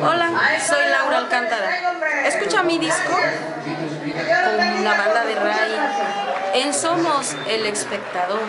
Hola, soy Laura Alcántara. Escucha mi disco con la banda de Ray en Somos el Espectador.